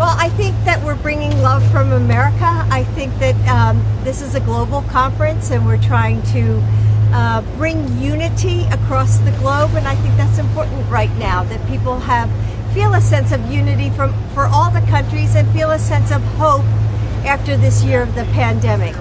Well, I think that we're bringing love from America. I think that um, this is a global conference and we're trying to uh, bring unity across the globe, and I think that's important right now that people have feel a sense of unity from for all the countries and feel a sense of hope after this year of the pandemic.